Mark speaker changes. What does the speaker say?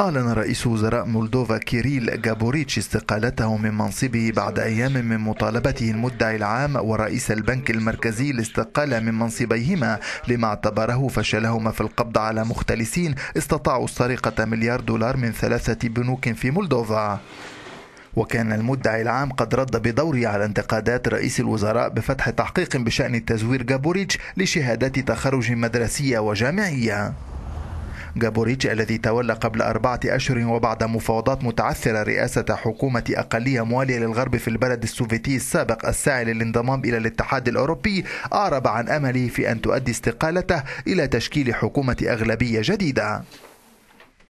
Speaker 1: أعلن رئيس وزراء مولدوفا كيريل جابوريتش استقالته من منصبه بعد أيام من مطالبته المدعي العام ورئيس البنك المركزي الاستقالة من منصبيهما لما اعتبره فشلهما في القبض على مختلسين استطاعوا سرقة مليار دولار من ثلاثة بنوك في مولدوفا. وكان المدعي العام قد رد بدوره على انتقادات رئيس الوزراء بفتح تحقيق بشأن تزوير جابوريتش لشهادات تخرج مدرسية وجامعية. جابوريتش الذي تولى قبل أربعة أشهر وبعد مفاوضات متعثرة رئاسة حكومة أقلية موالية للغرب في البلد السوفيتي السابق الساعي للانضمام إلى الاتحاد الأوروبي أعرب عن أمله في أن تؤدي استقالته إلى تشكيل حكومة أغلبية جديدة.